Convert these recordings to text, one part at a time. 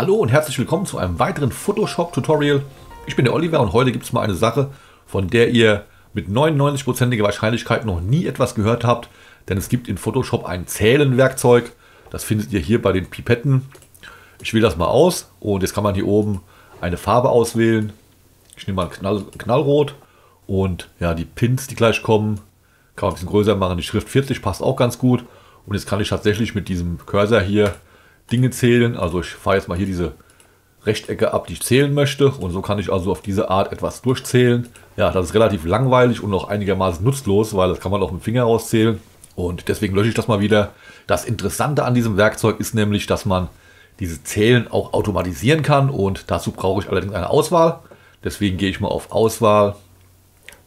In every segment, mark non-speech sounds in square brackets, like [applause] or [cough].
Hallo und herzlich willkommen zu einem weiteren Photoshop-Tutorial. Ich bin der Oliver und heute gibt es mal eine Sache, von der ihr mit 99%iger Wahrscheinlichkeit noch nie etwas gehört habt, denn es gibt in Photoshop ein Zählenwerkzeug. Das findet ihr hier bei den Pipetten. Ich wähle das mal aus und jetzt kann man hier oben eine Farbe auswählen. Ich nehme mal Knall, Knallrot und ja, die Pins, die gleich kommen, kann man ein bisschen größer machen. Die Schrift 40 passt auch ganz gut. Und jetzt kann ich tatsächlich mit diesem Cursor hier Dinge zählen. Also ich fahre jetzt mal hier diese Rechtecke ab, die ich zählen möchte. Und so kann ich also auf diese Art etwas durchzählen. Ja, das ist relativ langweilig und auch einigermaßen nutzlos, weil das kann man auch mit dem Finger rauszählen. Und deswegen lösche ich das mal wieder. Das Interessante an diesem Werkzeug ist nämlich, dass man diese Zählen auch automatisieren kann. Und dazu brauche ich allerdings eine Auswahl. Deswegen gehe ich mal auf Auswahl,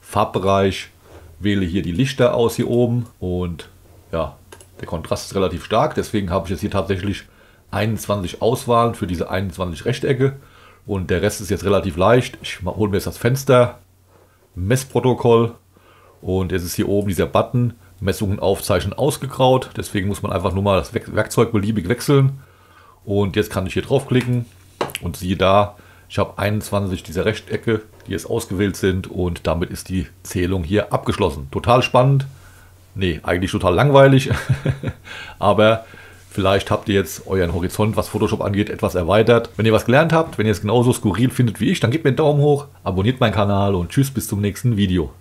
Farbbereich, wähle hier die Lichter aus hier oben. Und ja, der Kontrast ist relativ stark. Deswegen habe ich jetzt hier tatsächlich 21 Auswahlen für diese 21 Rechtecke. Und der Rest ist jetzt relativ leicht. Ich hole mir jetzt das Fenster, Messprotokoll. Und jetzt ist hier oben dieser Button, Messungen aufzeichnen, ausgegraut. Deswegen muss man einfach nur mal das Werkzeug beliebig wechseln. Und jetzt kann ich hier draufklicken und siehe da, ich habe 21 dieser Rechtecke, die jetzt ausgewählt sind und damit ist die Zählung hier abgeschlossen. Total spannend. Nee, eigentlich total langweilig. [laughs] Aber Vielleicht habt ihr jetzt euren Horizont, was Photoshop angeht, etwas erweitert. Wenn ihr was gelernt habt, wenn ihr es genauso skurril findet wie ich, dann gebt mir einen Daumen hoch, abonniert meinen Kanal und tschüss bis zum nächsten Video.